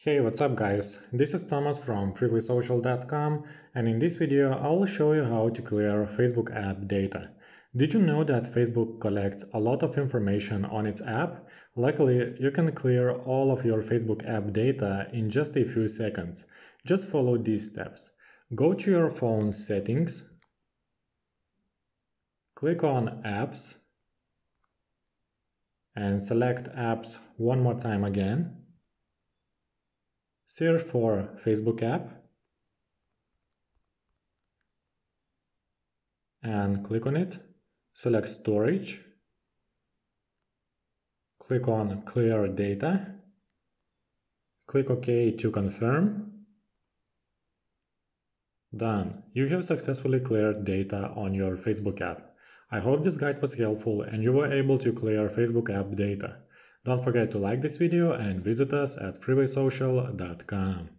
Hey, what's up guys? This is Thomas from freewaysocial.com and in this video I'll show you how to clear Facebook app data. Did you know that Facebook collects a lot of information on its app? Luckily, you can clear all of your Facebook app data in just a few seconds. Just follow these steps. Go to your phone settings, click on apps and select apps one more time again. Search for Facebook app and click on it. Select storage. Click on clear data. Click OK to confirm. Done. You have successfully cleared data on your Facebook app. I hope this guide was helpful and you were able to clear Facebook app data. Don't forget to like this video and visit us at freewaysocial.com.